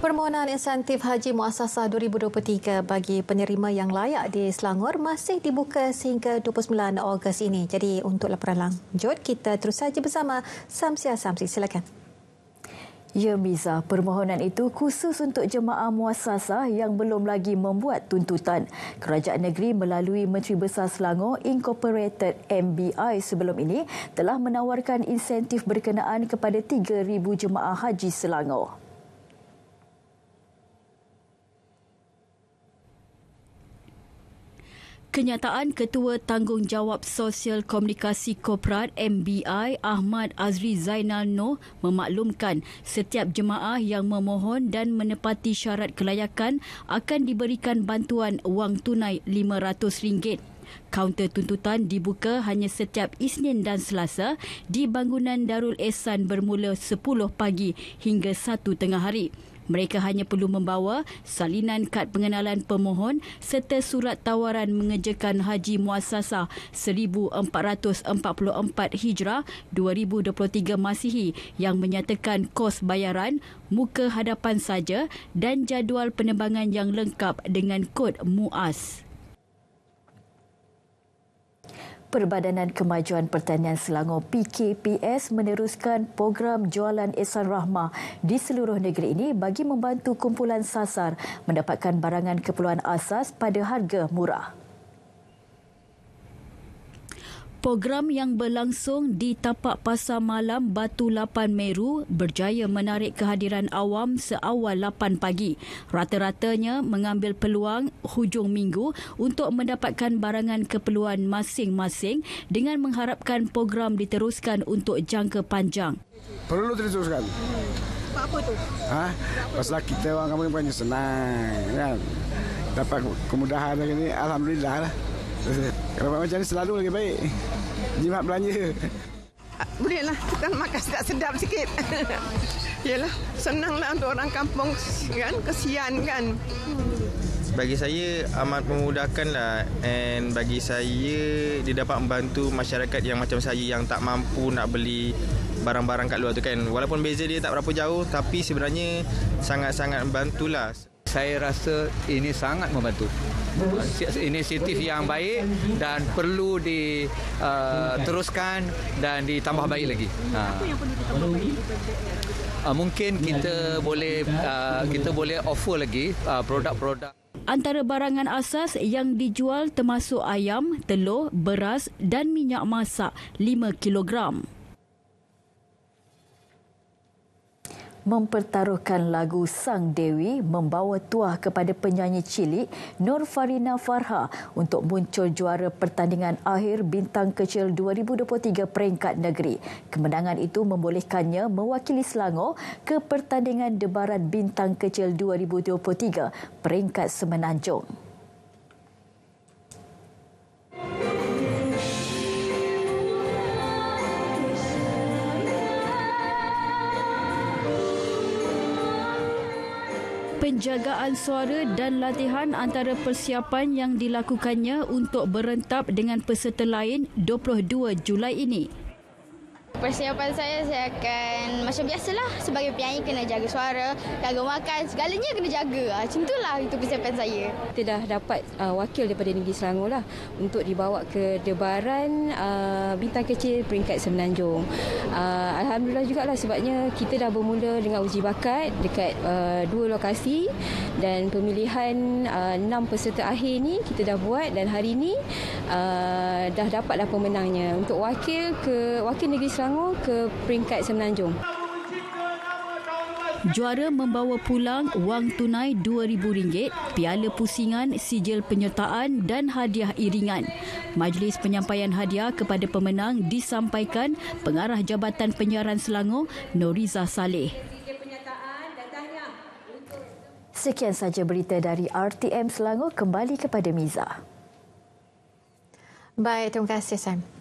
Permohonan insentif Haji Muasasah 2023 bagi penerima yang layak di Selangor masih dibuka sehingga 29 Ogos ini. Jadi untuk laporan lanjut, kita terus saja bersama Samsia Samsi. Silakan. Ya Miza, permohonan itu khusus untuk jemaah muasasah yang belum lagi membuat tuntutan. Kerajaan negeri melalui Menteri Besar Selangor Incorporated MBI sebelum ini telah menawarkan insentif berkenaan kepada 3,000 jemaah haji Selangor. Kenyataan Ketua Tanggungjawab Sosial Komunikasi Korporat MBI Ahmad Azri Zainal Noh memaklumkan setiap jemaah yang memohon dan menepati syarat kelayakan akan diberikan bantuan wang tunai RM500. Kaunter tuntutan dibuka hanya setiap Isnin dan Selasa di bangunan Darul Ehsan bermula 10 pagi hingga 1 tengah hari. Mereka hanya perlu membawa salinan kad pengenalan pemohon serta surat tawaran mengerjakan haji muasasah 1444 Hijrah 2023 Masihi yang menyatakan kos bayaran muka hadapan saja dan jadual penerbangan yang lengkap dengan kod MUAS. Perbadanan Kemajuan Pertanian Selangor PKPS meneruskan program jualan Ehsan Rahmah di seluruh negeri ini bagi membantu kumpulan sasar mendapatkan barangan keperluan asas pada harga murah. Program yang berlangsung di tapak pasar malam Batu Lapan Meru berjaya menarik kehadiran awam seawal 8 pagi. Rata-ratanya mengambil peluang hujung minggu untuk mendapatkan barangan keperluan masing-masing dengan mengharapkan program diteruskan untuk jangka panjang. Perlu diteruskan. Apa tu? Ha? Pasal kita orang kampung banyak senang kan. Dapat kemudahan ini alhamdulillah lah. Kalau macam ni selalu lagi baik. Jimat belanja. Bolehlah kita makan sedap-sedap sikit. Yalah, senanglah untuk orang kampung kan, kesian kan. Bagi saya amat memudahkan lah and bagi saya dia dapat membantu masyarakat yang macam saya yang tak mampu nak beli barang-barang kat luar tu kan. Walaupun beza dia tak berapa jauh tapi sebenarnya sangat-sangat membantulah. Saya rasa ini sangat membantu inisiatif yang baik dan perlu diteruskan uh, dan ditambah baik lagi. Apa yang perlu ditambah baik? Mungkin kita boleh uh, kita boleh offer lagi uh, produk-produk Antara barangan asas yang dijual termasuk ayam, telur, beras dan minyak masak 5 kilogram. Mempertaruhkan lagu Sang Dewi membawa tuah kepada penyanyi cilik Nur Farina Farha untuk muncul juara pertandingan akhir Bintang Kecil 2023 peringkat negeri. Kemenangan itu membolehkannya mewakili Selangor ke pertandingan debaran Bintang Kecil 2023 peringkat Semenanjung. Penjagaan suara dan latihan antara persiapan yang dilakukannya untuk berentap dengan peserta lain 22 Julai ini. Persiapan saya, saya akan macam biasalah sebagai penyanyi kena jaga suara, jaga makan, segalanya kena jaga. Ah, macam itulah itu persiapan saya. Kita dah dapat uh, wakil daripada Negeri Selangor lah untuk dibawa ke debaran uh, bintang kecil peringkat Semenanjung. Uh, Alhamdulillah juga lah sebabnya kita dah bermula dengan uji bakat dekat uh, dua lokasi dan pemilihan uh, enam peserta akhir ni kita dah buat dan hari ni uh, dah dapatlah pemenangnya untuk wakil ke wakil Negeri Selangor Selangor ke peringkat Semenanjung. Juara membawa pulang wang tunai RM2,000, piala pusingan, sijil penyertaan dan hadiah iringan. Majlis penyampaian hadiah kepada pemenang disampaikan Pengarah Jabatan Penyiaran Selangor, Noriza Saleh. Sekian saja berita dari RTM Selangor kembali kepada Miza. Baik, terima kasih Sam.